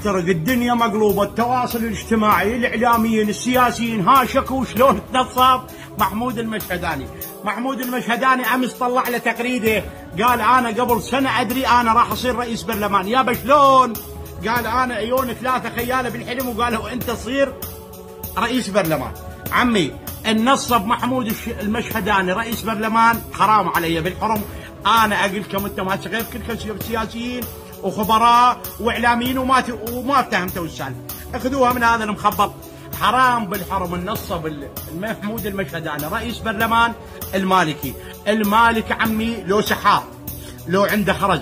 تفترق الدنيا مقلوبة التواصل الاجتماعي الإعلاميين السياسيين ها شكوا شلون تنصب محمود المشهداني. محمود المشهداني أمس طلع له تغريدة قال أنا قبل سنة أدري أنا راح أصير رئيس برلمان. يابا شلون؟ قال أنا عيون ثلاثة خيالة بالحلم وقالوا أنت تصير رئيس برلمان. عمي النصب محمود المشهداني رئيس برلمان حرام علي بالحرم. أنا أقول لكم أنتم هسه غير كلكم سياسيين. وخبراء وإعلاميين وما وما فهمتوا السالفة. اخذوها من هذا المخبط. حرام بالحرم النصب ال- محمود المشهداني رئيس برلمان المالكي. المالك عمي لو سحار لو عنده خرج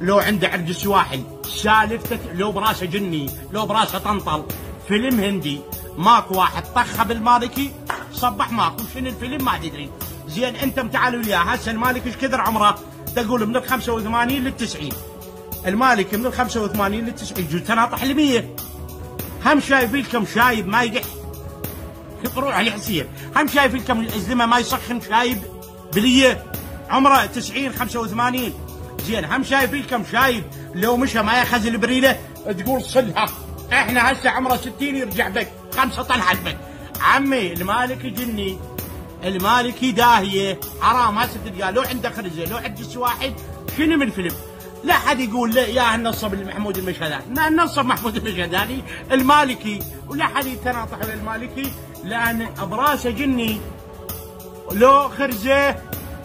لو عنده عرج سواحل. سالفته لو براسه جني لو براسه طنطل. فيلم هندي. ماكو واحد طخه بالمالكي صبح ماكو. شنو الفيلم؟ ما تدري. زين أنتم تعالوا لي. هسه المالك إيش كثر عمره؟ تقول من ال 85 لل 90 المالك من ال 85 لل 90 يجوز تناطح ل 100 هم شايف لكم شايب ما يقح روح الحسين هم شايف لكم الأزلمة ما يسخن شايب. بلية. عمره 90 85 زين هم شايف لكم شايب. لو مشى ما يأخذ البريلة. تقول صلها. إحنا هسه عمره 60 يرجع بك. خمسة طلعت بك عمي المالك جني. المالكي داهية. حرام هسه تلقى لو عنده خرزه لو عنده واحد شنو من فيلم؟ لا حد يقول يا النصب محمود المشهداني. النصب محمود المشهداني؟ المالكي. ولا حد يتناطح المالكي لأن براسه جني. لو خرزه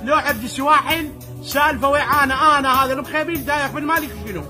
لو عبد السواحل سالفه ويعانى. آنا هذا المخيبين دايخ بالمالك شنو؟